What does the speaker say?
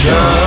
show.